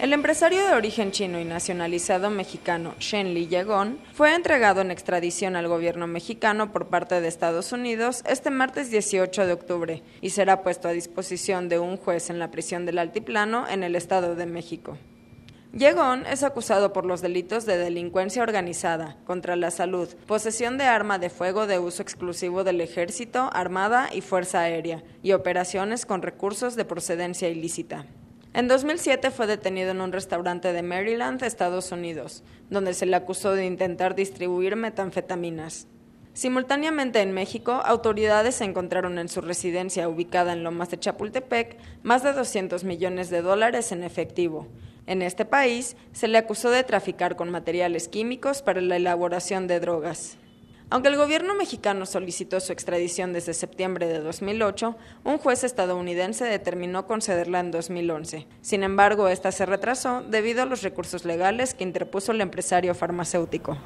El empresario de origen chino y nacionalizado mexicano Shen Li Yegon fue entregado en extradición al gobierno mexicano por parte de Estados Unidos este martes 18 de octubre y será puesto a disposición de un juez en la prisión del Altiplano en el Estado de México. Yegon es acusado por los delitos de delincuencia organizada, contra la salud, posesión de arma de fuego de uso exclusivo del ejército, armada y fuerza aérea, y operaciones con recursos de procedencia ilícita. En 2007 fue detenido en un restaurante de Maryland, Estados Unidos, donde se le acusó de intentar distribuir metanfetaminas. Simultáneamente en México, autoridades encontraron en su residencia ubicada en Lomas de Chapultepec más de 200 millones de dólares en efectivo. En este país se le acusó de traficar con materiales químicos para la elaboración de drogas. Aunque el gobierno mexicano solicitó su extradición desde septiembre de 2008, un juez estadounidense determinó concederla en 2011. Sin embargo, esta se retrasó debido a los recursos legales que interpuso el empresario farmacéutico.